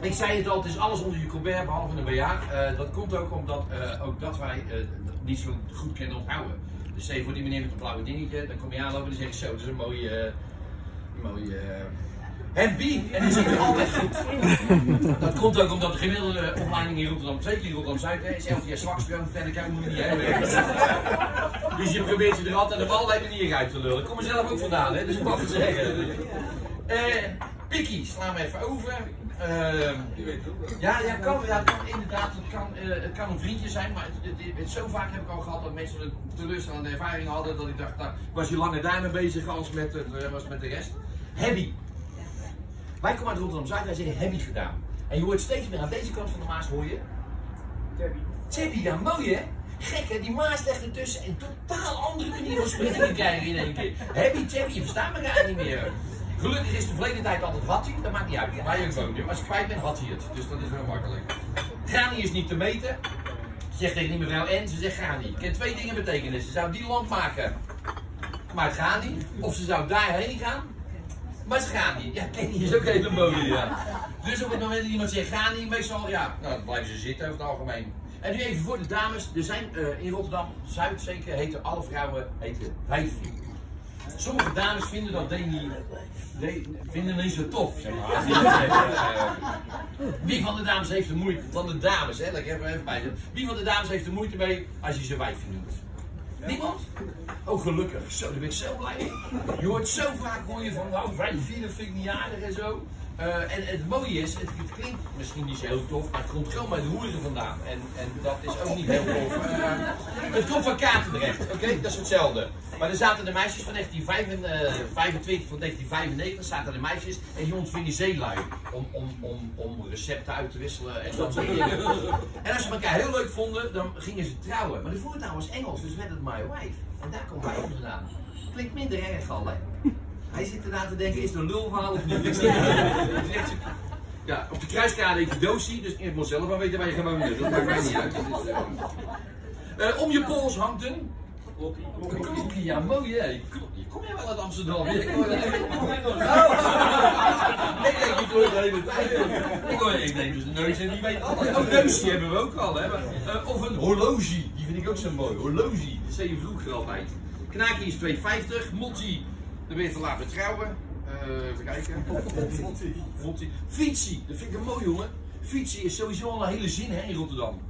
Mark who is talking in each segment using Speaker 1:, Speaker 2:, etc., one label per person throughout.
Speaker 1: Ik zei het al, het is alles onder je Colbert behalve een BA. Eh, dat komt ook omdat eh, ook dat wij eh, niet zo goed kunnen onthouden. Dus je voor die meneer met een blauwe dingetje, dan kom je aanlopen en zeg je zo, dat is een mooie, eh, mooie uh, hempie. En die ziet er altijd goed. Dat komt ook omdat de gemiddelde opleiding in Rotterdam, zeker in Rotterdam-Zuid, is 11 jaar zwakstroom, verder kan je moet je niet hebben. Dus je probeert je er altijd op allerlei manieren uit te lullen. Ik kom er zelf ook vandaan, hè, dus ik mag het zeggen. Eh, Pikkie, slaan we even over. Uh, ja, ja, kan, ja, kan inderdaad, het kan, uh, het kan een vriendje zijn, maar het, het, het, zo vaak heb ik al gehad dat mensen een teleurstellende ervaring hadden dat ik dacht, nou, was je langer daarmee bezig als met, was met de rest. Hebby. Wij komen uit Rotterdam-Zuid, wij zeggen Hebby gedaan. En je hoort steeds meer aan deze kant van de Maas, hoor je?
Speaker 2: Tabby.
Speaker 1: Tabby, ja, mooi hè? Gek hè, die Maas legt ertussen en totaal andere manier van spreken krijgen in één keer. Hebby, Tabby, je verstaat me niet meer. Gelukkig is de verleden tijd altijd had hij, dat maakt niet uit. Waar ook woont. Als ik kwijt ben, had hij het. Dus dat is wel makkelijk. Grani is niet te meten. Zegt tegen die mevrouw N, ze zegt Grani. Kan twee dingen betekenen. Ze zou die land maken, maar het gaat niet. Of ze zou daarheen gaan, maar het gaat niet. Ja, Kenny is ook hele mode, ja. Dus op het moment dat iemand zegt ga niet, meestal, ja, nou, dan blijven ze zitten over het algemeen. En nu even voor de dames. Er zijn uh, in Rotterdam, Zuid zeker, heten alle vrouwen heten wijfie. Sommige dames vinden dat Deni, de, vinden niet zo tof. Zeg maar. Wie van de dames heeft de moeite, van de dames, hè, dat ik even, even bij Wie van de dames heeft er moeite mee als je ze wijfje noemt? Niemand? Oh, gelukkig. Zo, daar ben ik zo blij mee. Je hoort zo vaak hoor je van, nou, wijfje, dat vind ik niet aardig en zo. Uh, en het mooie is, het, klinkt misschien niet zo heel tof, maar het komt gewoon bij de hoeren vandaan. En, en dat is ook niet heel tof. Uh, het komt van Katendrecht, oké? Dat is hetzelfde. Maar er zaten de meisjes van 1925 van 1995, zaten de meisjes en die ontvingen zeelui. Om, om, om, om recepten uit te wisselen en dat soort dingen. En als ze elkaar heel leuk vonden, dan gingen ze trouwen. Maar de voornaam was Engels, dus werd het my wife. En daar komt wife vandaan. Klinkt minder erg al, hè? Hij zit eraan te denken, is het een lulverhaal of niet? ja, op de kruiskade heet je Doosie, dus ik moet zelf wel weten waar je gewoon bent. Dat maakt mij niet uit. Uh, om je pols hangt een... Klokkie. Klokkie, ja mooi hè. Klokkie. Kom jij wel uit Amsterdam? Ik hoor de hele Ik hoor de hele tijd. Ik hoor, ik denk dus de neus en die weet alles. Oh, neusje hebben we ook al hè. Uh, of een horloge, die vind ik ook zo mooi. Horloge, dat zei je vroeger altijd. Knaakje is 2,50. Motti dan ben je te laat met trouwen. Uh, even kijken. Fietsie. Dat vind ik een mooi jongen. Fietsie is sowieso al een hele zin hè, in Rotterdam.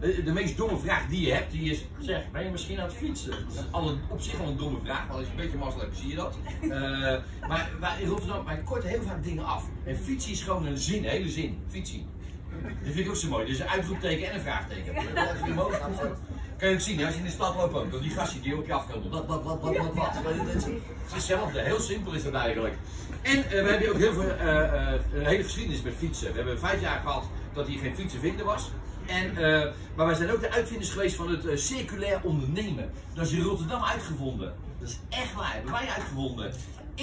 Speaker 1: De, de, meest domme vraag die je hebt, die is, zeg, ben je misschien aan het fietsen? Dat is al een, op zich al een domme vraag, maar als je een beetje mazzel hebt, zie je dat. Uh, maar, in Rotterdam, wij korten heel vaak dingen af. En fietsie is gewoon een zin, een hele zin. Fietsie. Dat vind ik ook zo mooi. Dus een uitroepteken en een vraagteken. Kan je ook zien, als je in de stad loopt ook, die gastje die op je afkomen. Wat, wat, wat, wat, wat, wat. Het is hetzelfde, heel simpel is het eigenlijk. En uh, we hebben ook heel veel, uh, uh, een hele geschiedenis met fietsen. We hebben vijf jaar gehad dat hier geen fietsen vinden was. En, maar wij zijn ook de uitvinders geweest van het circulair ondernemen. Dat is in Rotterdam uitgevonden. Dat is echt waar, hebben wij uitgevonden.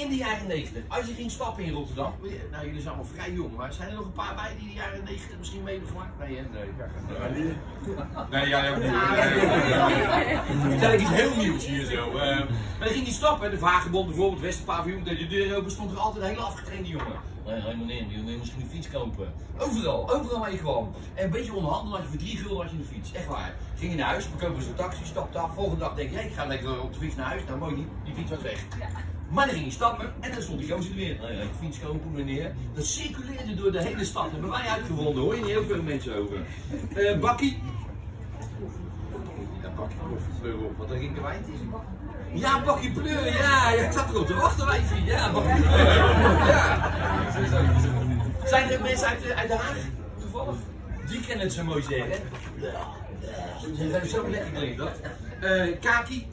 Speaker 1: In de jaren 90, als je ging stappen in Rotterdam, nou jullie zijn allemaal vrij jong, maar zijn er nog een paar bij die in de jaren 90 misschien mee hebben gemaakt? Nee, hè? Nee. Nee, ja, ja, nee. Vertel ik iets heel nieuws hier zo. Uh, maar dan ging die stappen, de vagebond bijvoorbeeld, Westerpaviljoen, dat je deur open stond er altijd een hele afgetrainde jongen. Nee, helemaal niet. Je wil misschien een fiets kopen. Overal, overal mee gewoon. En een beetje onderhandelen had je voor drie gulden had je een fiets. Echt waar. Ging je naar huis, verkopen ze een taxi, stapte af. Volgende dag denk je, hey, ik ga lekker op de fiets naar huis. Nou, mooi niet. Die fiets was weg. Maar dan ging je stappen en dan stond die gozer er weer. Nou ja, fiets kopen meneer. Dat circuleerde door de hele stad. Dat hebben wij uitgevonden. Hoor je niet heel veel mensen over. Uh, bakkie. Ja, bakkie koffie, op. Wat drinken wij? Ja, bakkie pleur. Ja, ja, ik zat erop te wachten, wijfie. Ja, bakkie pleur. Ja. Zijn er mensen uit de, uit de Haag? Toevallig? Die kennen het zo mooi zeggen. Zo lekker klinkt dat. Uh, kaki.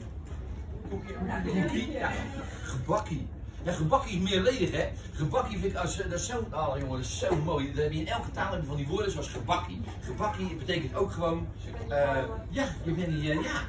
Speaker 1: Koekie? Ja. Gebakkie. Ja, gebakkie is meerledig, hè? Gebakkie vind ik als, dat is zo, oh jongen, dat is zo mooi. Dat heb je in elke taal heb je van die woorden zoals gebakkie. Gebakkie betekent ook gewoon, uh, ja, je bent hier, ja.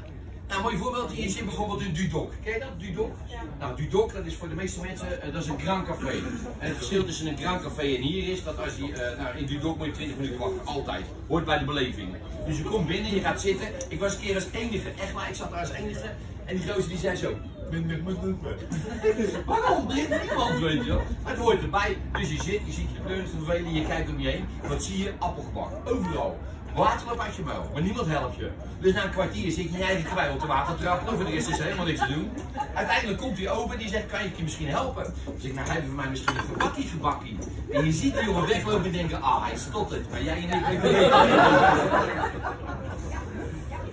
Speaker 1: Nou, een mooi voorbeeld hier is bijvoorbeeld een Dudok. Ken je dat, Dudok? Nou, Dudok, dat is voor de meeste mensen, uh, dat is een Grand Café. En het verschil tussen een Grand Café en hier is dat als je, uh, nou, in Dudok moet je 20 minuten wachten, altijd. Hoort bij de beleving. Dus je komt binnen, je gaat zitten. Ik was een keer als enige, echt waar, ik zat daar als enige. En die gozer die zei zo, minder minuten. Waarom? Er is niemand, weet je wel. Het hoort erbij. Dus je zit, je ziet je pleuris te vervelen, je kijkt om je heen. Wat zie je? Appelgebak. Overal. Water loopt uit je muil, maar niemand helpt je. Dus na een kwartier zit je in je eigen kwijl te water trappen. Over de rest is er helemaal niks te doen. Uiteindelijk komt hij open en die zegt, kan ik je misschien helpen? Dus ik, nou, hebben we mij misschien een gebakkie gebakkie? En je ziet die jongen weglopen en denken, ah, hij stottert. Maar jij en ik...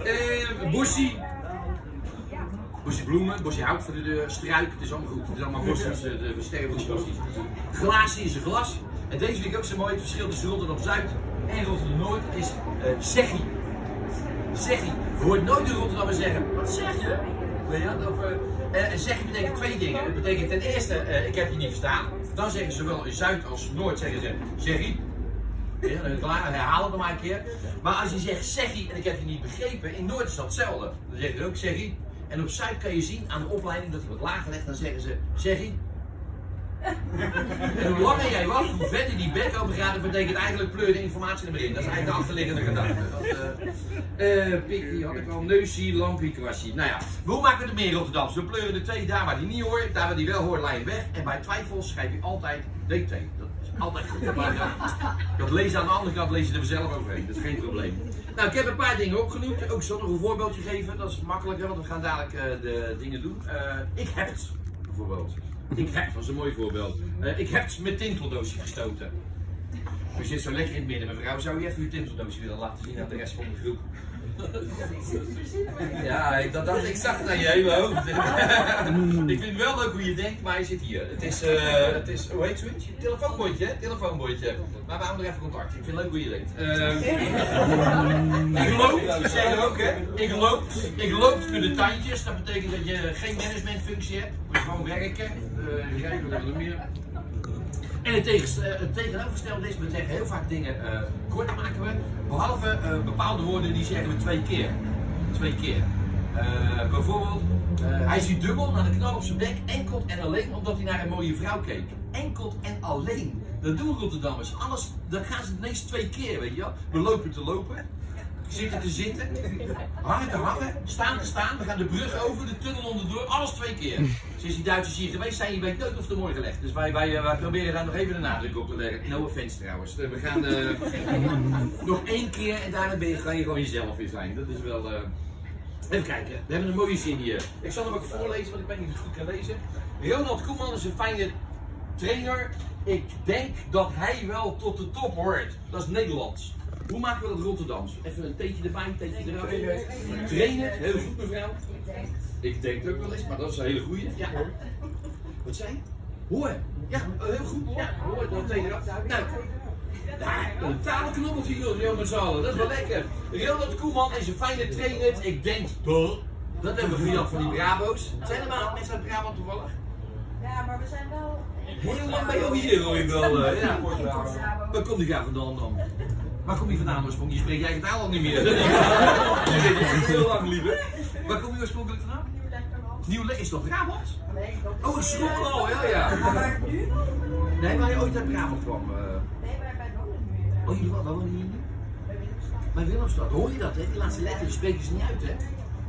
Speaker 1: Eh, bossie. Bosje bloemen, bosje hout voor de deur, struik, het is allemaal goed. Het is allemaal bosjes, eh, de van bosjes. Glaasje is een glas. En deze vind ik ook zo mooi, het verschil tussen Rotterdam Zuid en Rotterdam Noord is uh, seggie. Seggie. Je hoort nooit de Rotterdammer zeggen, wat zeg je? Je dat? Of, uh, en seggie betekent twee dingen. Het betekent ten eerste, uh, ik heb je niet verstaan. Dan zeggen ze zowel in Zuid als Noord zeggen ze, seggie. Ja, klaar, herhaal het nog maar een keer. Maar als je zegt seggie en ik heb je niet begrepen, in Noord is dat hetzelfde. Dan zeggen ze ook seggie. En op Zuid kan je zien aan de opleiding dat hij wat lager legt, dan zeggen ze seggie. En hoe langer jij was, hoe verder die bek open gaat, dat betekent eigenlijk pleur de informatie er maar in. Dat is eigenlijk de achterliggende gedachte. Uh, uh, pikkie had ik al, neusie, lampie, kwassie. Nou ja, hoe maken we het meer Rotterdams? We pleuren de twee daar waar die niet hoort, daar waar die wel hoort, lijn weg. En bij twijfels schrijf je altijd DT. Dat is altijd goed. Maar dat lees je aan de andere kant, lees je er zelf overheen. Dat is geen probleem. Nou, ik heb een paar dingen opgenoemd. Ook zal nog een voorbeeldje geven. Dat is makkelijker, want we gaan dadelijk uh, de dingen doen. ik heb het, bijvoorbeeld. Ik heb, dat is een mooi voorbeeld. Uh, ik heb met tinteldoosje gestoten. Je zit zo lekker in het midden, mevrouw. Zou je even uw tinteldoosje willen laten zien aan de rest van de groep? Ja, ik, dat dacht, ik zag het aan je hele hoofd. ik vind het wel leuk hoe je denkt, maar hij zit hier. Het is, uh, het is hoe heet zoiets? Telefoonbordje, hè? Telefoonbordje. Maar we houden er even contact. Ik vind het leuk hoe je denkt. Uh, ik loop, ik zeg er ook, hè? Ik loop, ik loop de tandjes. Dat betekent dat je geen managementfunctie hebt. Moet je gewoon werken. Uh, kijken, wat hebben we meer? En het, tegen, het tegenovergestelde is, we zeggen heel vaak dingen uh, kort maken we, behalve uh, bepaalde woorden die zeggen we twee keer. Twee keer. Bijvoorbeeld, hij ziet dubbel naar de knal op zijn bek, enkel en alleen omdat hij naar een mooie vrouw keek. Enkel en alleen. Dat doen Rotterdammers. Anders dan gaan ze ineens twee keer, weet je wel. We lopen te lopen zitten te zitten, hangen te hangen, staan te staan. We gaan de brug over, de tunnel onderdoor, alles twee keer. Sinds die Duitsers hier geweest zijn, je weet nooit of er mooi gelegd. Dus wij, wij, wij proberen daar nog even de nadruk op te leggen. No offense trouwens. We gaan uh, nog één keer en daarna ben je, ga je gewoon jezelf weer zijn. Dat is wel... Uh... Even kijken, we hebben een mooie zin hier. Ik zal hem ook voorlezen, want ik weet niet goed kan lezen. Ronald Koeman is een fijne trainer. Ik denk dat hij wel tot de top hoort. Dat is Nederlands. Hoe maken we dat Rotterdams? Even een theetje erbij, een theetje eraf. Trainen, heel goed mevrouw. Ik denk het ook wel eens, maar dat is een hele goeie. Ja. Wat zei Hoor. Ja, heel goed hoor. Ja, hoor, dat thee eraf. Nou, daar, een talenknobbeltje joh, met z'n allen. Dat is wel lekker. Ronald Koeman is een fijne trainer. Ik denk dat. Dat hebben we via van die Brabo's. Zijn er maar mensen uit Brabant toevallig?
Speaker 2: Ja, maar we zijn wel...
Speaker 1: Heel lang bij jou hier hoor ik wel. Ja. Waar komt die gaan vandaan dan? Waar kom je vandaan oorspronkelijk? Je spreekt jij taal al niet meer. Je het heel lang, lieve. Waar kom je oorspronkelijk vandaan? Nieuw is toch Brabant?
Speaker 2: Nee, dat
Speaker 1: Oh, een schrok al, ja, ja.
Speaker 2: Maar nu?
Speaker 1: Nee, waar je ooit uit Brabant kwam. Uh...
Speaker 2: Nee, maar wij wonen nu.
Speaker 1: Oh, jullie waar wonen jullie nu?
Speaker 2: Bij Willemstad.
Speaker 1: Bij Willemstad. Hoor je dat, hè? Die laatste letters spreken ze niet uit, hè?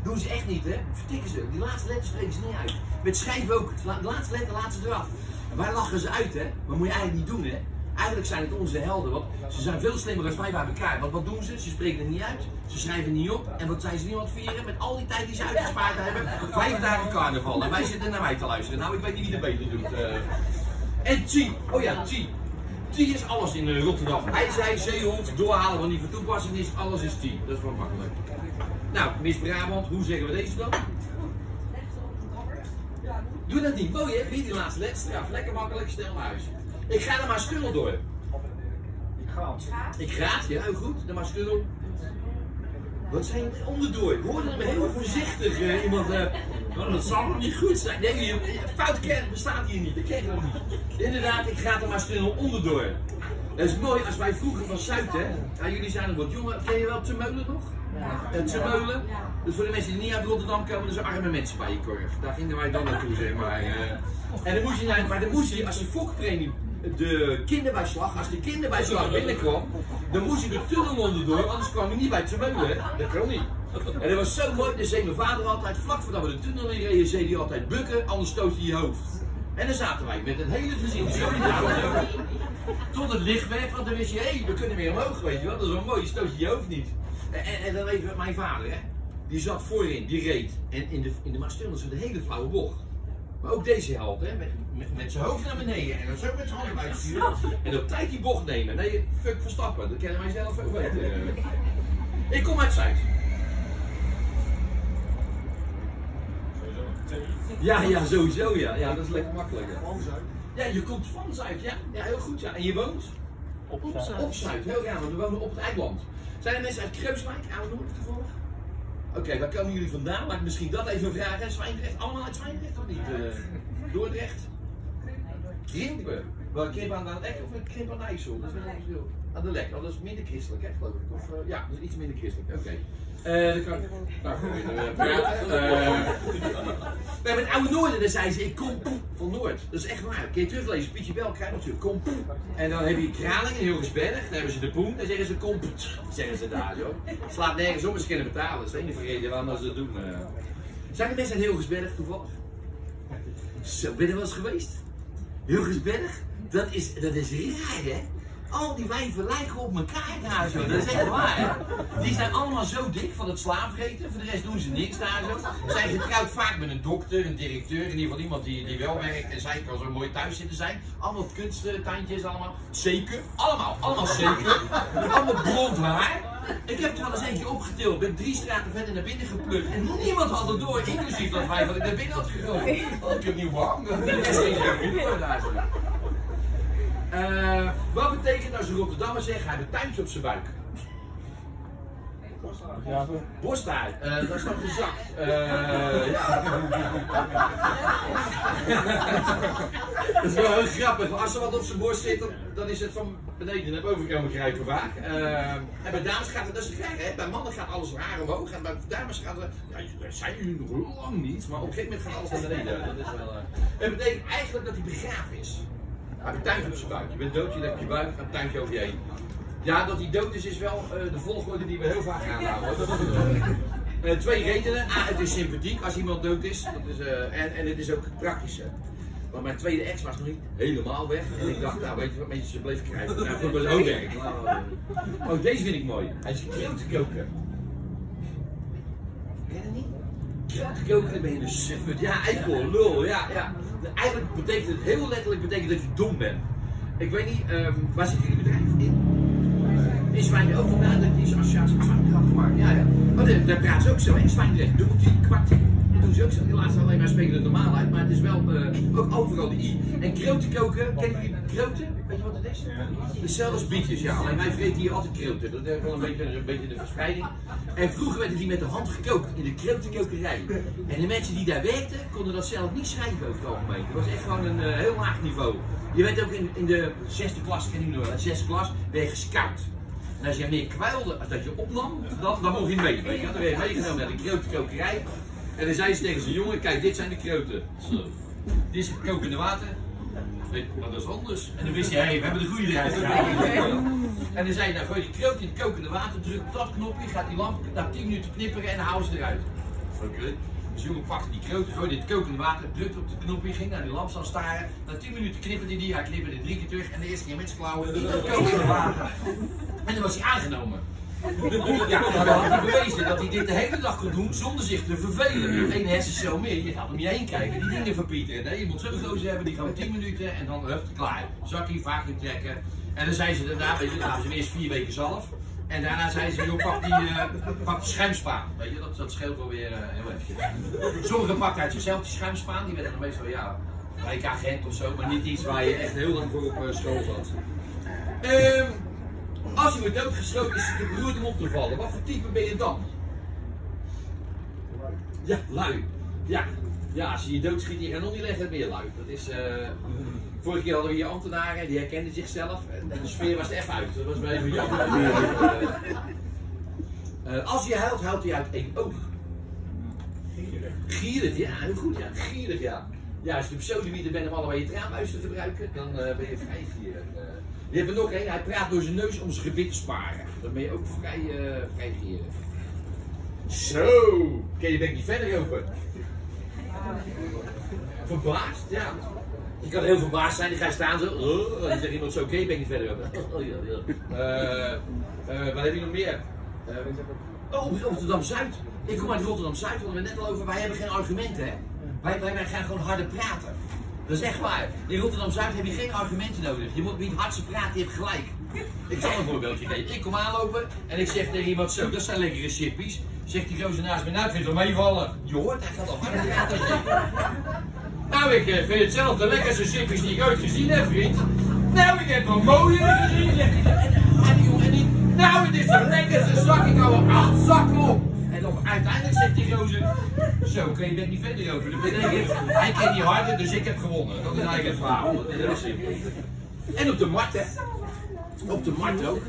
Speaker 1: Doen ze echt niet, hè? Vertikken ze. Die laatste letters spreken ze niet uit. Met schrijven ook. De laatste letter laten ze eraf. Wij lachen ze uit, hè? Maar moet je eigenlijk niet doen, hè? Eigenlijk zijn het onze helden, want ze zijn veel slimmer dan wij bij elkaar. Want wat doen ze? Ze spreken het niet uit, ze schrijven het niet op. En wat zijn ze nu aan het vieren? Met al die tijd die ze uitgespaard hebben, vijf dagen carnaval. En wij zitten naar mij te luisteren. Nou, ik weet niet wie dat beter doet. Uh... En T, oh ja, T. T is alles in Rotterdam. Hij zei zeehond, doorhalen wat niet van toepassing is, alles is T. Dat is wel makkelijk. Nou, Miss Brabant, hoe zeggen we deze dan? Doe dat niet. Mooi hè? Die laatste? Ja, lekker makkelijk, snel naar huis. Ik ga er maar stunnel door.
Speaker 3: Ik ga.
Speaker 1: Ik graat, ja, heel goed. Dan maar stunnel. Wat zijn onderdoor? Ik hoorde hem heel voorzichtig. Uh, iemand, uh, oh, dat zal nog niet goed zijn. Nee, je, foutkerk bestaat hier niet. Dat ken je nog niet. Inderdaad, ik ga er maar stunnel onderdoor. Dat is mooi als wij vroeger van Zuid, hè. Ja, jullie zijn nog wat jonger. Ken je wel Temeulen nog? Ja. Uh, Temeulen. Dus voor de mensen die niet uit Rotterdam komen, dus arme mensen bij je korf. Daar gingen wij dan naartoe, zeg maar. en dan moest je naar, maar dan moest je, als je fokpremie de kinderbijslag, als de kinderbijslag binnenkwam, dan moest je de tunnel onderdoor, anders kwam je niet bij Temeulen. Dat kan niet. En dat was zo mooi, dan zei mijn vader altijd, vlak voordat we de tunnel in reden, zei hij altijd bukken, anders stoot je je hoofd. En dan zaten wij met het hele gezin auto. Tot het licht werd, want dan wist je, hé, we kunnen weer omhoog, weet je wel. Dat is wel mooi, je stoot je je hoofd niet. En, en, en dan even mijn vader, hè. Die zat voorin, die reed. En in de, in de Maastunnel zat een hele flauwe bocht. Maar ook deze held, hè, met, met, met zijn hoofd naar beneden en dan zo met zijn handen uitsturen. En op tijd die bocht nemen. Nee, fuck Verstappen, dat kennen wij zelf ook weten. Ik kom uit Zuid. Ja, ja, sowieso ja. Ja, dat is lekker makkelijk. Ja,
Speaker 3: Van Zuid.
Speaker 1: ja je komt van Zuid, ja. Ja, heel goed ja. En je woont?
Speaker 4: Op
Speaker 1: Zuid. Op Zuid, heel ja, want we wonen op het eiland. Zijn er mensen uit Kreuswijk, Oude-Noord toevallig? Oké, waar komen jullie vandaan? Laat ik misschien dat even vragen. Zwijndrecht, allemaal uit Zwijndrecht of niet? Eh, Dordrecht? Krimpen. Wel, Krimpen aan de Lek of een Krimpen aan de IJssel? Dat is wel een verschil. Aan de Lek, oh, dat is minder christelijk, hè, geloof ik. Of, eh, ja, dat is iets minder christelijk. Oké. Eh, dan kan ik. Nou, eh. Eh, Oude Noorden, daar zei ze: Ik kom van Noord. Dat is echt waar. Kun je teruglezen? Pietje Bel krijgt natuurlijk. Kom. En dan heb je Kralingen, Hilgersberg. Dan hebben ze de Poen. Dan zeggen ze: Kom. Zeggen ze daar, joh. Slaat nergens op, ze kunnen betalen. Dat is de enige reden waarom ze dat doen. eh. Zijn mensen uit Hilgersberg toevallig? Zo, ben je er wel eens geweest? Hilgersberg? Dat is, dat is raar, hè? Al die wijven lijken op elkaar daar zo. Dat is echt waar. hè? Die zijn allemaal zo dik van het slaafvreten. Voor de rest doen ze niks daar zo. Zijn getrouwd vaak met een dokter, een directeur. In ieder geval iemand die, die wel werkt. En zij kan zo mooi thuis zitten zijn. Allemaal kunsttuintjes allemaal. Zeker. Allemaal. Allemaal zeker. Allemaal blond haar. Ik heb het wel eens eentje opgetild. Ben drie straten verder naar binnen geplukt. En niemand had het door. Inclusief dat wij wat ik naar binnen had gegooid. Ik heb niet warm. Dat is geen daar. Eh, wat betekent als een Rotterdammer zegt, hij heeft een tuintje op zijn buik?
Speaker 4: Ja,
Speaker 1: Borsthaar, eh, dat is nog gezakt. Eh, ja. dat is wel heel grappig. Als er wat op zijn borst zit, dan, dan is het van beneden naar boven komen kruipen vaak. Eh, en bij dames gaat het dus te krijgen. Hè? Bij mannen gaat alles raar omhoog. En bij dames gaat het. Ja, dat zijn jullie nog lang niet. Maar op een gegeven moment gaat alles naar beneden. Dat is wel, Het betekent eigenlijk dat hij begraven is. Heeft een tuintje op zijn buik. Je bent dood, je hebt je buik, gaat een tuintje over je heen. Ja, dat hij dood is, is wel eh, de volgorde die we heel vaak aanhouden. Eh, twee redenen. A, het is sympathiek als iemand dood is. Dat is eh, en, en het is ook praktisch. hè. Want mijn tweede ex was nog niet helemaal weg. En ik dacht, nou weet je wat, mensen ze bleef krijgen. Nou, voor mijn loonwerk. Oh, deze vind ik mooi. Hij is koken. Ken je dat niet? Koken, dan ben je een suffert. Ja, eikel, lul, ja, ja. Eigenlijk betekent het, heel letterlijk betekent dat je dom bent. Ik weet niet, ehm, waar zit jullie bedrijf in? In Zwijndrecht ook vandaan, dat die is associatie met Zwijndrecht had gemaakt. Ja, ja. Maar daar, daar praten ze ook zo in. Zwijndrecht dubbeltje, kwartje. Doen ze ook zo. Laatst alleen maar het normaal uit, maar het is wel eh, ook overal de i. En kroten koken, kennen jullie kroten? Weet je wat het is? Hetzelfde als bietjes, ja. Alleen wij vreten hier altijd kroten. Dat is wel een beetje, een beetje de verspreiding. En vroeger werden die met de hand gekookt in de krotenkokerij. En de mensen die daar werkten, konden dat zelf niet schrijven over het algemeen. Het was echt gewoon een eh, heel laag niveau. Je werd ook in, in de zesde klas, ken je nog wel, zesde klas, ben je gescout. En als je meer kwijlde als dat je opnam, dan, dan mocht je mee. Je, dan werd je meegenomen naar de krotenkokerij. En dan zei ze tegen zijn jongen, kijk, dit zijn de kroten. Zo. Dit is kokende water. Maar dat is anders. En dan wist hé, hey, we hebben de goede eruit. En dan zei je, nou gooi die kroot in het kokende water, druk op dat knopje, gaat die lamp na 10 minuten knipperen en dan houden ze eruit. Oké. Dus jongen pakte die kroot, gooide het kokende water, drukte op de knopje, ging naar die lamp staan staren. Na 10 minuten knipperde die, hij knipperde drie keer terug en de eerste keer met zijn klauwen in het kokende water. En dan was hij aangenomen. Ja, dan had bewezen dat hij dit de hele dag kon doen zonder zich te vervelen. Eén hersencel meer, je gaat om je heen kijken, die dingen verpieteren. Nee, je moet zo'n hebben, die gaan 10 minuten en dan hup, klaar. Zakje, vaakje trekken. En dan zei ze daarna, dan hebben ze eerst vier weken zalf. En daarna zei ze, joh, pak die, eh, pak die schuimspaan. Weet je, dat, dat scheelt wel weer eh, heel eventjes. Sommigen pakten uit zichzelf die schuimspaan, die werden dan meestal, ja, wijkagent of zo, maar niet iets waar je echt heel lang voor op eh, school zat. Ehm, als je wordt doodgeschoten is het de beroerd om op te vallen. Wat voor type ben je dan? Ja, lui. Ja. Ja, als je je doodschiet, je gaat nog niet leggen, ben je lui. Dat is, eh, vorige keer hadden we hier ambtenaren, die herkenden zichzelf. En de sfeer was er even uit. Dat was wel even jammer. Eh, als je huilt, huilt hij uit één oog. Gierig, ja, heel goed, ja. Gierig, ja. Ja, als je de pseudowieter bent om allebei je traanbuis te gebruiken, dan ben je vrij gierig. Je nog één, hij praat door zijn neus om zijn gebit te sparen. Dan ben je ook vrij, eh vrij. Zo, kun je bek niet verder open? Verbaasd, ja. Je kan heel verbaasd zijn, die gaat staan zo. Oh, dan zegt iemand zo, oké, ben ik niet verder open. Oh, ja, ja. Eh, eh, wat heb je nog meer? Oh, Rotterdam-Zuid. Ik kom uit Rotterdam-Zuid, hadden we net al over. Wij hebben geen argumenten, hè. Wij, wij, wij gaan gewoon harder praten. Dat is echt waar. In Rotterdam-Zuid heb je geen argumenten nodig. Je moet niet hardste praten, je hebt gelijk. Ik zal een voorbeeldje geven. Ik kom aanlopen en ik zeg tegen iemand zo, dat zijn lekkere chippies. Zegt die gozer naast me, nou, ik vind het meevallen. Je hoort, hij gaat al harder. Nou, ik eh, vind het zelf de lekkerste chippies die ik ooit gezien heb, vriend. Nou, ik heb wel mooie gezien. En, en die jongen, nou, het is de lekkerste zak. Ik hou er acht zakken op. En dan uiteindelijk zegt die gozer, zo, kun je bent niet verder open. Dat betekent, hij kent niet harder, dus ik heb gewonnen. Dat is eigenlijk het verhaal. Dat is heel simpel. En op de markt, hè. Op de markt ook.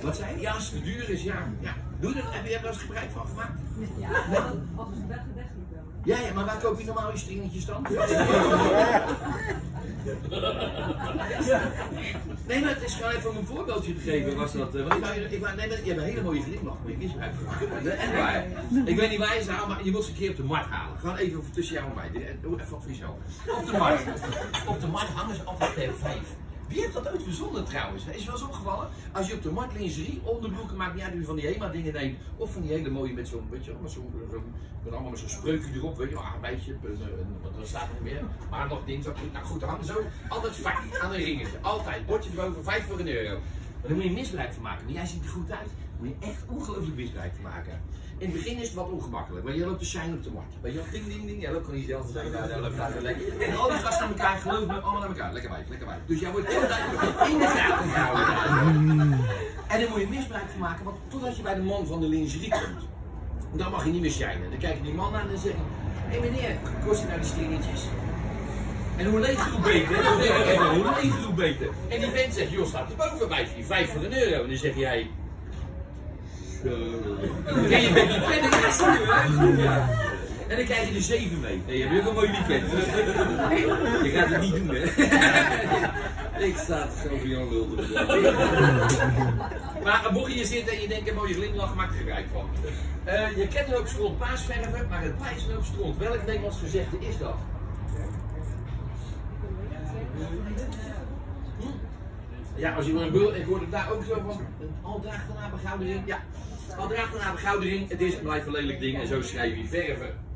Speaker 1: Wat zei je? Ja, als het te duur is, ja. ja. Doe dat, heb je er wel eens gebruik van gemaakt?
Speaker 2: Ja, als het weg weg niet wel.
Speaker 1: Ja, ja, maar waar koop je normaal je stringetjes dan? Nee, maar het is gewoon even om een voorbeeldje te geven, was dat. eh, Want ik je- ik nee, maar je hebt een hele mooie glimlach, maar je misbruik van maken. En waar. Ik weet niet waar je ze maar je moet ze een keer op de markt halen. Gewoon even tussen jou en mij. Even wat voor jezelf. Op de markt. Op de markt hangen ze altijd per vijf. Wie heeft dat ooit verzonnen trouwens? Is wel eens opgevallen? Als je op de markt lingerie, onderbroeken, maakt niet uit van die HEMA dingen neemt. Of van die hele mooie met zo'n, weet met zo'n, allemaal met zo'n spreukje erop, weet je wel, een, een, wat staat niet meer. Maar nog ding, zo, nou goed, hangen zo altijd vijf aan een ringetje. Altijd, bordje erover, vijf voor een euro. Daar moet je misbruik van maken. Maar jij ziet er goed uit. Daar moet je echt ongelooflijk misbruik van maken. In het begin is het wat ongemakkelijk, maar je loopt te shine op de markt. Weet je ding, ding, ding. Jij loopt gewoon niet zelf, daar, daar loopt daar zo lekker. En al die gasten aan elkaar, geloof me, allemaal aan elkaar. Lekker wijf, lekker wijf. Dus jij wordt altijd in de gaten gehouden. En daar moet je misbruik van maken, want totdat je bij de man van de lingerie komt, dan mag je niet meer shinen. Dan kijk je die man aan en zeg je, hé meneer, kost je nou die stringetjes? En hoe leger hoe beter, hoe leger hoe beter. En die vent zegt, joh, staat er boven bij, vijf voor een euro. En dan zeg jij, En je bent niet verder, ja, je. Ja. En dan krijg je er zeven mee. Nee, je hebt ook een mooi weekend. Je gaat het niet doen, hè? Ik sta voor Jan Lul te bedoelen. Maar mocht je hier zitten en je denkt, een mooie glimlach, maak er gebruik van. Eh, je kent ook stront paasverven, maar het blijft ook stront. Welk Nederlands gezegde is dat? Hm? Ja, als je wil een bul, ik hoorde daar ook zo van, al draagt daarna begoudering. Ja, al draagt daarna begoudering, het is en blijft een lelijk ding en zo schrijf je verven.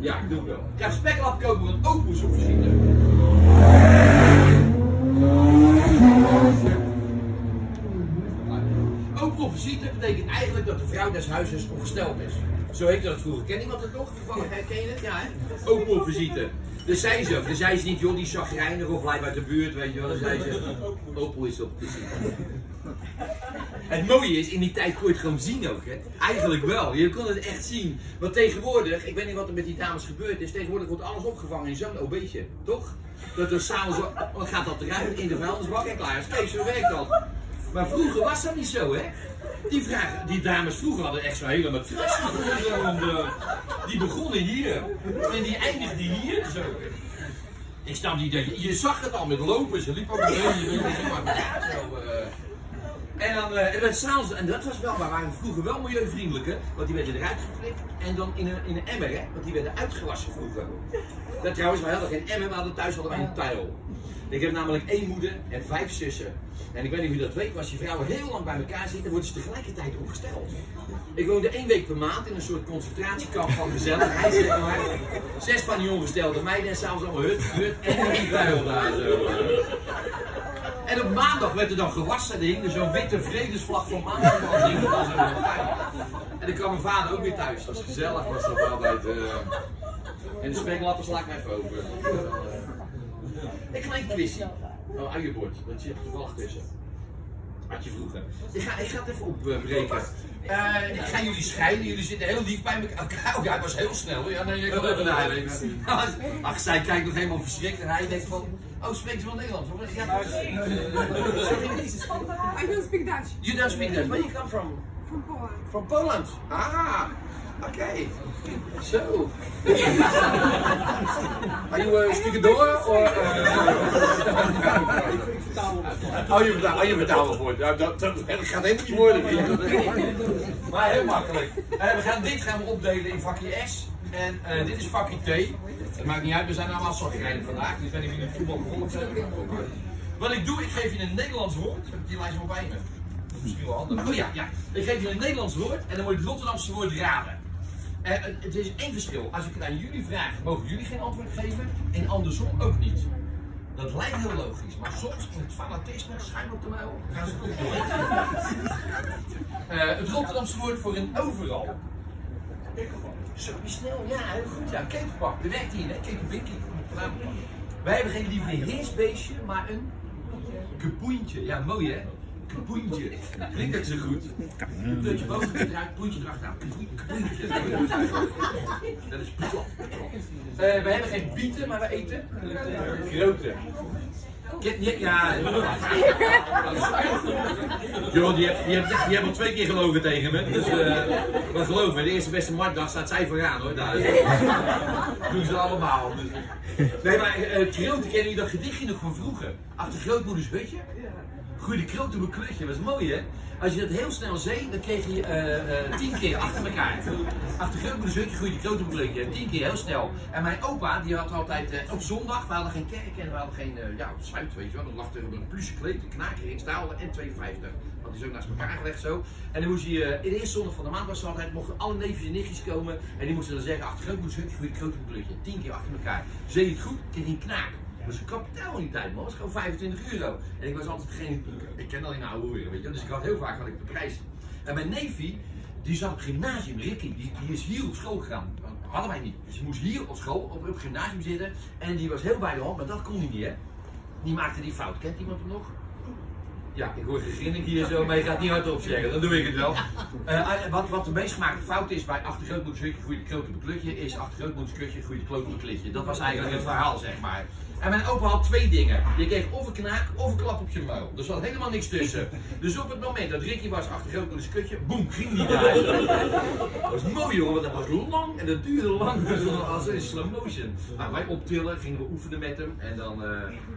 Speaker 1: Ja, ik doe het wel. Ik ga speklap kopen van Opus op visite. Visite betekent eigenlijk dat de vrouw des huizes ongesteld is. Zo heette dat vroeger. Ken iemand het nog? Toevallig herken je het? Ja, hè? Op visite. Dus zei ze ook. Dan zei ze niet, joh, die chagrijnig of blijf uit de buurt, weet je wel. Dan zei ze, Opel is op visite. Het mooie is, in die tijd kon je het gewoon zien ook, hè? Eigenlijk wel. Je kon het echt zien. Want tegenwoordig, ik weet niet wat er met die dames gebeurd is, tegenwoordig wordt alles opgevangen in zo'n OB'tje, toch? Dat er s'avonds, wat gaat dat eruit in de vuilnisbak en klaar is. Kijk, zo werkt dat. Maar vroeger was dat niet zo, hè? Die, vragen, die dames vroeger hadden echt zo'n hele matras. Die begonnen hier en die eindigde hier. Zo. Ik snap niet dat je, je zag het al met lopen, ze liepen beetje zo. eh. En dan eh, en s'avonds, en dat was wel, we waren vroeger wel milieuvriendelijker, want die werden eruit geflikt en dan in een, in een emmer, hè, want die werden uitgewassen vroeger. Dat trouwens, wij hadden geen emmer, we hadden thuis hadden wij een tuil. Ik heb namelijk één moeder en vijf zussen. En ik weet niet of je dat weet, maar als je vrouwen heel lang bij elkaar zitten, worden ze tegelijkertijd ongesteld. Ik woonde één week per maand in een soort concentratiekamp van gezelligheid. Zes van die ongestelde meiden en s'avonds allemaal hut, hut en die tuil daar zo. En op maandag werd er dan gewassen, er hing er zo'n witte vredesvlag van maandag. En dan kwam mijn vader ook weer thuis. Dat was gezellig, was dat altijd. eh. En de speklappen sla ik me even over. Een klein quizje. Oh, uienbord, dat zit er toevallig tussen. Had je vroeger. Ik ga, ik ga het even opbreken. Eh, ik ga jullie scheiden, jullie zitten heel lief bij elkaar. Oh, hij was heel snel. Ja, nee, ik wil even nadenken. Ach, zij kijkt nog helemaal verschrikt en hij denkt van... Oh, spreekt ze wel Nederlands? Of- Ja,
Speaker 2: I don't speak Dutch.
Speaker 1: You don't speak Dutch. Where you come from?
Speaker 2: From Poland.
Speaker 1: From Poland. Ah, okay. So, are you or? Uh...
Speaker 3: Ik, ik vertaal het.
Speaker 1: Oh, je vertaalt, oh, je vertaalt wel voor. Dat, dat, dat gaat helemaal niet worden. Maar heel makkelijk. Eh, we gaan, dit gaan we opdelen in vakje S. En eh, dit is vakje T. Het maakt niet uit, we zijn allemaal zorgrijden vandaag. Dus ik weet niet wie het voetbal begonnen. Wat ik doe, ik geef je een Nederlands woord. Heb ik die lijst wel bij me? Dat is misschien wel handig. Oh ja, ja. Ik geef je een Nederlands woord en dan moet je het Rotterdamse woord raden. Eh, het- is één verschil. Als ik het aan jullie vraag, mogen jullie geen antwoord geven. En andersom ook niet. Dat lijkt heel logisch, maar soms in het fanatisme, schuim op de muil, gaan ze toch door. Eh, het Rotterdamse woord voor een overal. Zo snel, ja, goed. Ja, ketelpak, daar werkt hier, hè? Ketelbinkie. Wij hebben geen lieve heersbeestje, maar een kapoentje. Ja, mooi hè? Kapoentje. Klinkt ook zo goed. Een puntje boven, eruit, poentje erachteraan. Kapoentje. Dat is plat. Eh, we hebben geen bieten, maar we eten grote. Ja, ja. Joh, die hebt, die, hebt, die hebt al twee keer gelogen tegen me. Dus, eh maar geloof me, de eerste beste marktdag staat zij vooraan hoor. Daar doen ze allemaal. Dus. Nee, maar uh, kennen jullie dat gedichtje nog van vroeger? Achter grootmoeders hutje? Groeide kroot op een dat is mooi hè? Als je dat heel snel zei, dan kreeg je eh, eh, tien keer achter elkaar. Achter grootmoeders hutje groeide kroot op een tien keer heel snel. En mijn opa, die had altijd, op zondag, we hadden geen kerk en we hadden geen, ja, weet je wel. Dan lag er een pluche kleed, een knaker, staalde en 2,50. Had hij zo naast elkaar gelegd zo. En dan moest je, eh, in de eerste zondag van de maand was het altijd, mochten alle neefjes en nichtjes komen. En die moesten dan zeggen, achter grootmoeders hutje een klutje. Tien keer achter elkaar. Zei je het goed, kreeg je een knaak. Dat is een kapitaal in die tijd, man. Dat was gewoon 25 euro. En ik was altijd geen. Ik ken alleen oude hoeren, weet je. Dus ik had heel vaak had ik de prijs. En mijn neefie, die zat op gymnasium, Ricky, die, die is hier op school gegaan. Dat hadden wij niet. Dus die moest hier op school, op, op gymnasium zitten. En die was heel bij de hand, maar dat kon hij niet, hè. Die maakte die fout. Kent iemand hem nog? Ja, ik hoor gegrinnik hier zo, maar je gaat niet hardop zeggen, dan doe ik het wel. Eh, wat, wat de meest gemaakte fout is bij achter grootmoeders hutje groeit de kloot op een klutje, is achter grootmoeders kutje groeit de kloot op een klitje. Dat was eigenlijk het verhaal, zeg maar. En mijn opa had twee dingen. Je kreeg of een knaak of een klap op je muil. Er zat helemaal niks tussen. Dus op het moment dat Ricky was achter grootmoeders kutje, boem, ging die daar. Dat was mooi hoor, want dat was lang en dat duurde lang. Als in slow motion. Nou, wij optillen, gingen we oefenen met hem. En dan eh,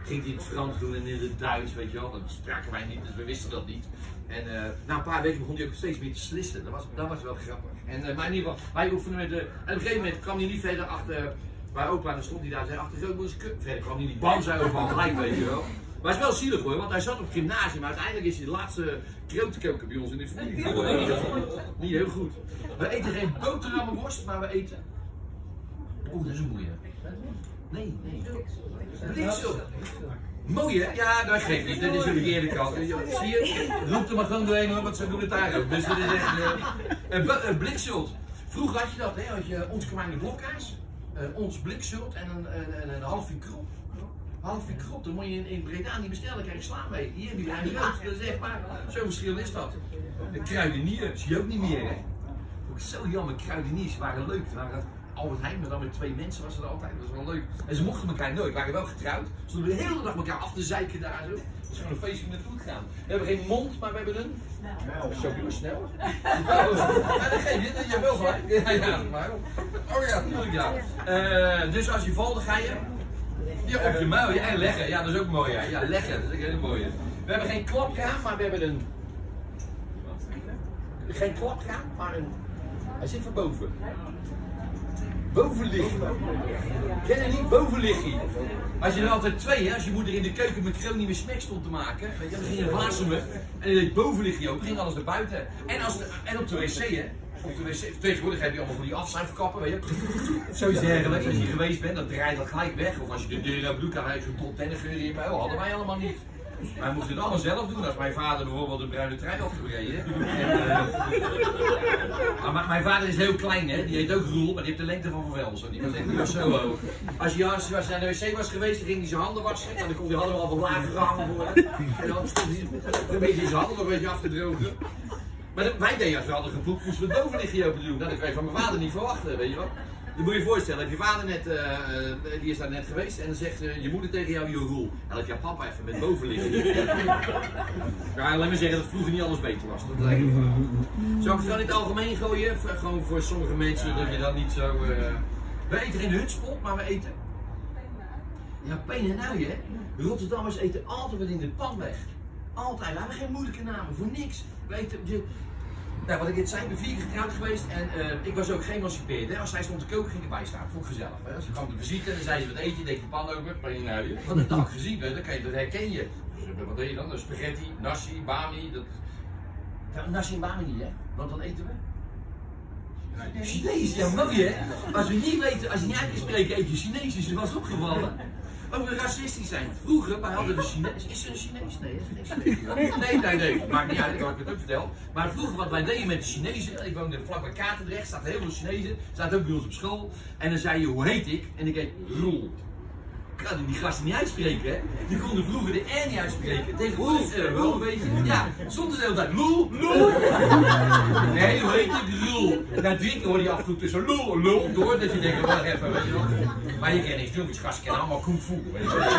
Speaker 1: ging hij het Frans doen en in het Duits, weet je wel. Dat spraken wij niet, dus we wisten dat niet. En eh, na een paar weken begon hij ook steeds meer te slissen. Dat was, dat was wel grappig. En, eh, maar in ieder geval, wij oefenden met. En op een gegeven moment kwam hij niet verder achter. Opa, en dan stond hij daar en zei: Achter grootmoeders kut. Verder kwam hij niet. Bam, zei opa gelijk, weet je wel. Maar het is wel zielig hoor, want hij zat op het gymnasium. Maar uiteindelijk is hij de laatste krootkoker bij ons in de familie. Niet heel goed. We eten geen boterhammenworst, maar we eten. Oeh, dat is een moeie. Nee, nee. Bliksel. Mooi hè? Ja, dat geeft niet. Dat is de verkeerde kant. Zie je? Roep er maar gewoon doorheen hoor, want ze doen het daar ook. Dus dat is echt eh, een uh, bliksult. Vroeger had je dat, hè? Had je ons kleine blokkaas, eh, ons bliksult en een, een, een, een halve krop. Halve krop, dan moet je in, in Breda niet bestellen, dan krijg je sla mee. Hier heb je uit. Dat is echt maar, zo'n verschil is dat. De kruidenier zie je ook niet meer hè. Ook zo jammer, kruideniers waren leuk. Waren Albert Heijn, maar dan met twee mensen was het altijd. Dat was wel leuk. En ze mochten elkaar nooit, waren wel getrouwd. Ze stonden de hele dag elkaar af te zeiken daar zo. Dat is gewoon een feestje naartoe te gaan. We hebben geen mond, maar we hebben een. Zo doe snel. Ja, dat geef je, dat je wel gelijk. Ja, ja, maar. Oh ja, tuurlijk ja. Eh, dus als je valt, dan ga je. Ja, op je muil, ja, en leggen. Ja, dat is ook mooi. Ja, ja leggen, dat is ook een hele mooie. We hebben geen klapkraan, maar we hebben een. Geen klapkraan, maar een. Hij zit van boven. Bovenliggie. Ken je niet? Bovenliggie. Als je er altijd twee, hè, als je moeder in de keuken met meer smek stond te maken, weet je, dan ging je wasemen en je deed bovenliggie ook, ging alles naar buiten. En, als de, en op de wc, hè. Op de wc, tegenwoordig heb je allemaal van die afzuigkappen, weet je. Of zoiets dergelijks. Als je geweest bent, dan draait dat gelijk weg. Of als je de deur open doet, dan heb je zo'n tot tennengeur in je. Hadden wij allemaal niet. Wij moesten het allemaal zelf doen. Als mijn vader bijvoorbeeld een bruine trui had gereden. En, uh, maar mijn vader is heel klein, hè? die heet ook Roel, maar die heeft de lengte van Van Velsen. Die was echt zo hoog. Als hij hij naar de wc was geweest, ging hij zijn handen wassen. En dan kon die handen al wat lager gehangen worden. En dan stond hij een beetje zijn handen nog een beetje af. Maar wij deden als we hadden gepoept, moesten we het bovenlichtje open doen. Nou, dat kan je van mijn vader niet verwachten, weet je wel. Dan moet je je voorstellen, heb je vader net, uh, die is daar net geweest en dan zegt uh, je moeder tegen jou, Jeroen, en dat je papa even met bovenliggen. ja, laat me zeggen dat vroeger niet alles beter was. Dat lijkt me wel. Zou ik het gewoon in het algemeen gooien? Voor, gewoon voor sommige mensen dat je dat niet zo... Uh... We eten geen hutspot, maar we eten Ja, pijn en nou hè. Rotterdammers eten altijd wat in de pan weg. Altijd. We hebben geen moeilijke namen, voor niks. Weet je, nou, wat ik zei, ik ben vier keer getrouwd geweest en eh, ik was ook geëmancipeerd. Hè? Als zij stond te koken, ging ik erbij staan. Vond ik gezellig. Hè? Als ze kwam de visite en dan zei ze, wat eet je? Deed je pan open, ben je nou je? Ik gezien, hè? Dat, kan je, dat herken je. Dus, wat deed je dan? Dus spaghetti, nasi, bami. Dat... Ja, nasi en bami niet, hè? Want dan eten we. Chinees, ja mooi hè? Als we niet weten, als je niet uit kan spreken, eet je Chinees, is er was opgevallen. Over racistisch zijn. Vroeger, wij hadden de Chinees. Is er een Chinees? Nee, Chinees. Nee, nee, nee. Maakt niet uit, ik had het ook verteld. Maar vroeger, wat wij deden met de Chinezen. Ik woonde vlakbij Katendrecht, zaten heel veel Chinezen. Zaten ook bij ons op school. En dan zei je, hoe heet ik? En ik heet Roel. Kan die gasten niet uitspreken, hè? Die konden vroeger de R niet uitspreken. Tegenwoordig uh, wel een beetje. Ja, soms de hele tijd Loel, Loel. Nee, hoe heet ik? Lul. Na drie keer hoor je af en toe tussen Lul, Lul door. Dat je denkt, wacht even, weet je wel. Maar je kent niks doen, die gasten kennen allemaal kung fu. Weet je wel.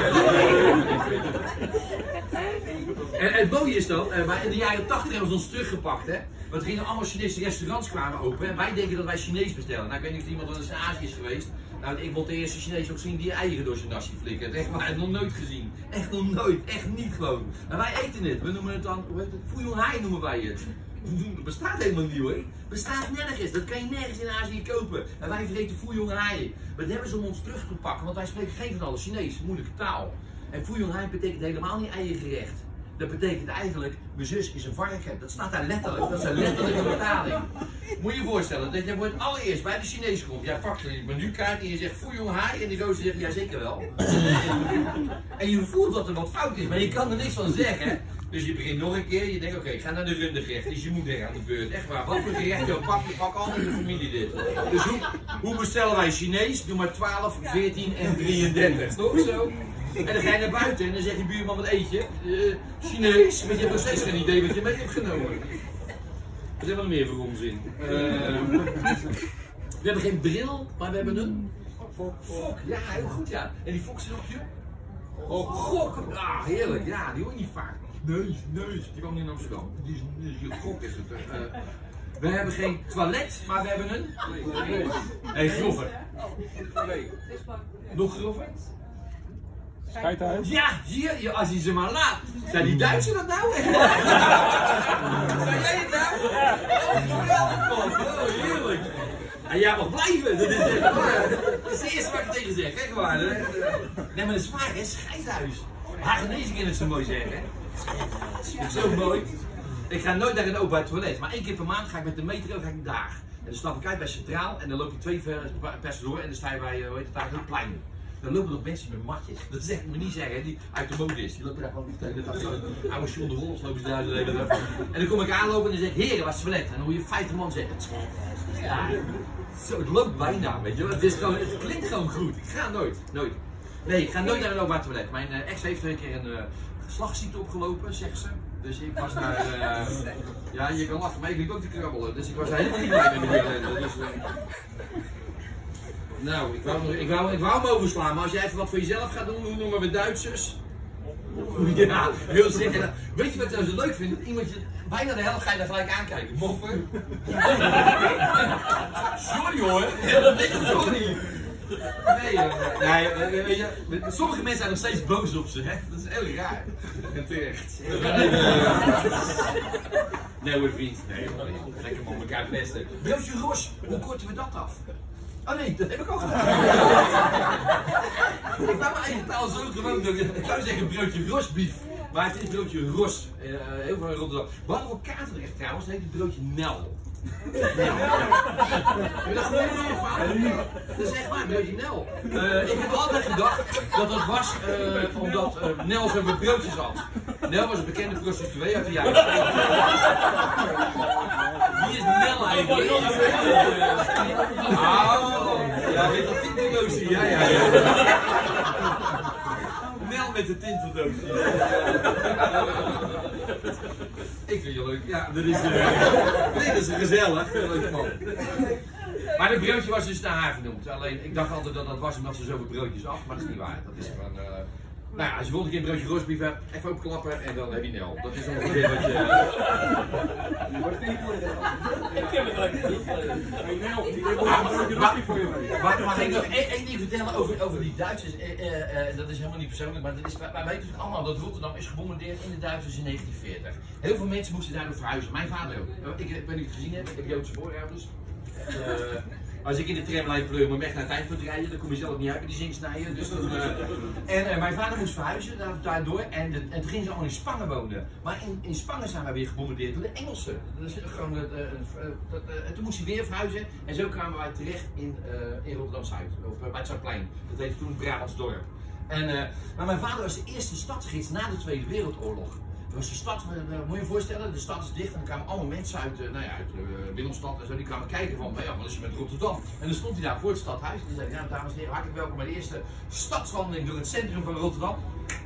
Speaker 1: En het mooie is dan, maar in de jaren 80 hebben ze ons teruggepakt, hè? Want er gingen allemaal Chinese restaurants kwamen open. En wij denken dat wij Chinees bestellen. Nou, ik weet niet of iemand wel eens in Azië is geweest. Nou, ik wil de eerste Chinees ook zien die eieren door zijn nasi flikkert. Echt maar, nog nooit gezien. Echt nog nooit. Echt niet gewoon. Maar wij eten het. We noemen het dan, hoe heet het? Noemen wij het. Dat bestaat helemaal niet hoor. Bestaat nergens. Dat kan je nergens in Azië kopen. En wij vreten Fuyong Hai. Maar dat hebben ze om ons terug te pakken. Want wij spreken geen van alles Chinees. Moeilijke taal. En Fuyong Hai betekent helemaal niet eiergerecht. Dat betekent eigenlijk, mijn zus is een varken. Dat staat daar letterlijk. Dat is een letterlijke vertaling. Moet je je voorstellen dat jij voor het allereerst bij de Chinees komt. Jij pakt een menukaart en je zegt Fuyong Hai. En die gozer zegt, ja zeker wel. en je voelt dat er wat fout is, maar je kan er niks van zeggen. Dus je begint nog een keer, je denkt oké, okay, ga naar de rundergerecht. Dus je moeder aan de beurt. Echt waar, wat voor gerecht je pak, je pak altijd de familie dit. Dus hoe, hoe bestellen wij Chinees? Doe maar 12, 14 en 33. Toch zo? En dan ga je naar buiten en dan zegt die buurman wat eet je? Uh, Chinees, maar je hebt nog steeds geen idee wat je mee hebt genomen. Wat hebben we nog meer voor onzin? Uh, we hebben geen bril, maar we hebben een fok. Fok, ja, heel goed ja. En die fok zit op je? Oh, gok. Ah, heerlijk. Ja, die hoor je niet vaak. Neus, neus. Die kwam niet in Amsterdam. Die is, die is gok is het. Uh, we hebben geen toilet, maar we hebben een. Nee, grover. Nog grover?
Speaker 3: Scheidhuis?
Speaker 1: Ja, hier, als je ze maar laat. Zijn die Duitsers dat nou? Zijn jij het nou? Oh, man. Oh, heerlijk. En jij mag blijven. Dat is, echt waar. dat is het eerste wat ik tegen zeg. Echt waar. Nee, maar dat is waar, hè. Scheidhuis. Kunnen het zo mooi zeggen. Scheidhuis. Zo mooi. Ik ga nooit naar een openbaar toilet. Maar één keer per maand ga ik met de metro ga ik daar. En dan stap ik uit bij Centraal. En dan loop je twee persen door. En dan sta je bij, hoe heet het daar, het plein. Dan lopen nog mensen met matjes. Dat echt, moet niet zeggen, die uit de mode is. Die lopen daar gewoon hele dag. Oude John de Wolfs lopen ze daar de hele. En dan kom ik aanlopen en dan zeg heren, wat is het? En dan hoor je 50 man zeggen, het ja. Zo, het loopt bijna, weet je wel. Het, het klinkt gewoon goed. Ik ga nooit, nooit. Nee, ik ga nooit naar een openbaar toilet. Mijn uh, ex heeft een keer een uh, opgelopen, zegt ze. Dus ik was daar, uh, ja, je kan lachen, maar ik liep ook te krabbelen. Dus ik was daar helemaal niet blij met die ellende. Nou, ik wou, ik, wou, ik wou hem overslaan, maar als jij even wat voor jezelf gaat doen, hoe noemen we Duitsers? Ja, heel zeker. Weet je wat ik nou zo leuk vind? Dat iemand je, bijna de helft ga je daar gelijk aankijken. Moffen. Sorry hoor. Sorry. Nee, uh, nee, weet je, sommige mensen zijn nog steeds boos op ze, hè? Dat is heel raar. En terecht. Nee hoor, vriend. Nee hoor, lekker op elkaar pesten. Broodje Ros, hoe korten we dat af? Oh nee, dat heb ik ook gedaan. ik ben mijn eigen taal zo gewoon. Ik zou zeggen broodje rosbief. Maar het is broodje ros. Uh, heel veel in Rotterdam. Behalve Katendrecht trouwens, heet het broodje Nel. Je dat van je vader? Dat is echt waar, broodje Nel. Uh, ik heb altijd gedacht dat dat was uh, omdat uh, Nel zoveel broodjes had. Nel was een bekende prostituee uit de jaren 50. Wie is Nel eigenlijk? Oh, ja, met dat tinteldoosje, ja, ja, ja. Nel met de tinteldoosje. Ik vind je leuk. Ja, dat is, uh, dat is gezellig. Leuk man. Maar het broodje was dus naar haar vernoemd. Alleen, ik dacht altijd dat dat was omdat ze zoveel broodjes af, maar dat is niet waar. Dat is gewoon, uh, Nou ja, als je volgende keer een broodje roastbeef hebt, even opklappen en dan heb je Nel. Dat is ongeveer wat je...
Speaker 4: Ik heb het ook niet.
Speaker 3: Hey Nel, die heeft een broodje rocky voor je mee.
Speaker 1: Mag ik nog één, ding vertellen over, over die Duitsers? Eh, eh, eh, dat is helemaal niet persoonlijk, maar dat is, wij wij weten het allemaal dat Rotterdam is gebombardeerd in de Duitsers in 1940. Heel veel mensen moesten daardoor verhuizen. Mijn vader ook. Ik, ik weet niet of je het gezien hebt, ik heb Joodse voorouders. Eh, als ik in de tramlijn pleur mijn weg naar het eindpunt rijden, dan kom je zelf niet uit met die zingsnijden. Dus eh, en eh, mijn vader moest verhuizen daar- daardoor en, de, toen gingen ze allemaal in Spangen wonen. Maar in, in Spangen zijn wij weer gebombardeerd door de Engelsen. Het, eh, toen moest hij weer verhuizen en zo kwamen wij terecht in, in Rotterdam-Zuid, op, bij het Zuidplein. Dat heette toen Brabantsdorp. En, maar mijn vader was de eerste stadsgids na de Tweede Wereldoorlog. Was de stad, eh, moet je voorstellen, de stad is dicht en er kwamen allemaal mensen uit, eh, nou ja, uit Willemstad en zo, die kwamen kijken van, nou ja, wat is er met Rotterdam? En dan stond hij daar voor het stadhuis en zei, ja dames en heren, hartelijk welkom bij de eerste stadswandeling door het centrum van Rotterdam.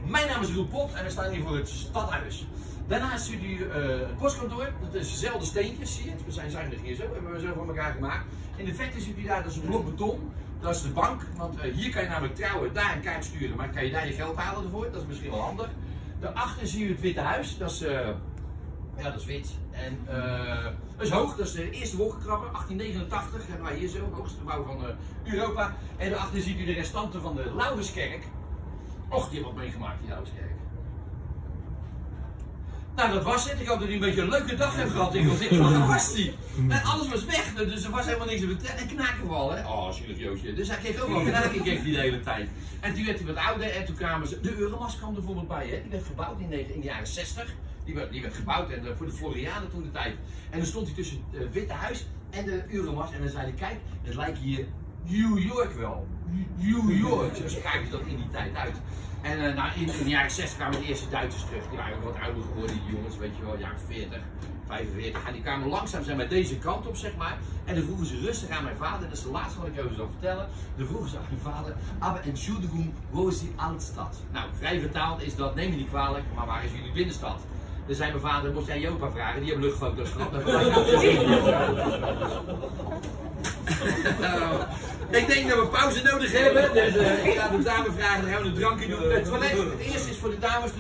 Speaker 1: Mijn naam is Roel Pot en we staan hier voor het stadhuis. Daarnaast ziet u eh, het postkantoor, dat is dezelfde steentjes, zie je het? We zijn zuinig hier zo, hebben we zo van elkaar gemaakt. In de verte ziet u daar, dat is een blok beton, dat is de bank, want hier kan je namelijk trouwen, daar een kaart sturen, maar kan je daar je geld halen ervoor, dat is misschien wel handig. Daarachter zie je het Witte Huis, dat is, eh, ja, dat is wit. En eh, dat is hoog, dat is de eerste wolkenkrabber, 1889 hebben wij hier zo, het hoogste gebouw van eh, Europa. En daarachter ziet u de restanten van de Laurenskerk. Och, die heeft wat meegemaakt, die Laurenskerk. Nou, dat was het. Ik hoop dat u een beetje een leuke dag heeft gehad. Was echt, waar was die? En alles was weg, dus er was helemaal niks. En knakenval, hè? Oh, zielig Joosje. Dus hij kreeg ook wel knaken, kreeg hij de hele tijd. En toen werd hij wat ouder en toen kwamen ze... De Euromast kwam er bijvoorbeeld bij, hè? Die werd gebouwd in in de jaren 60. Die werd, die gebouwd en, eh, voor de Florianen toen de tijd. En dan stond hij tussen het Witte Huis en de Euromast. En dan zei hij, kijk, het lijkt hier New York wel. New York. Zo ze dat in die tijd uit. En eh, nou, in, in de jaren 60 kwamen de eerste Duitsers terug. Die waren ook wat ouder geworden, die jongens, weet je wel, jaren 40, 45. En die kwamen langzaam zijn met deze kant op, zeg maar. En dan vroegen ze rustig aan mijn vader, dat is de laatste wat ik over zal vertellen. Dan vroegen ze aan mijn vader, aber Entschuldigung, wo ist die Altstad? Nou, vrij vertaald is dat, neem me niet kwalijk, maar waar is jullie binnenstad? Dan zei mijn vader, moest jij Jopa vragen, die hebben luchtfoto's gehad. Ik denk dat we pauze nodig hebben. Dus eh, ik ga de dame vragen, dan gaan we een drankje doen. Het toilet, het eerste is voor de dames.